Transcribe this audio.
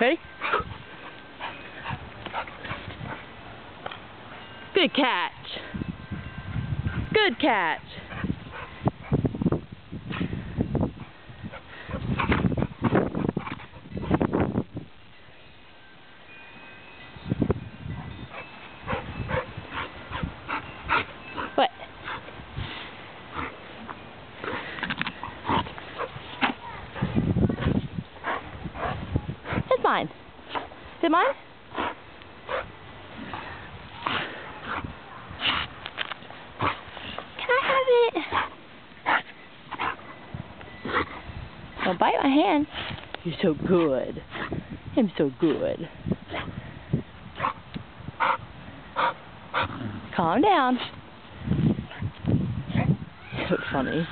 Ready? Good catch. Good catch. Mine. Is it mine? Can I have it? Don't bite my hand. You're so good. I'm so good. Calm down. So funny.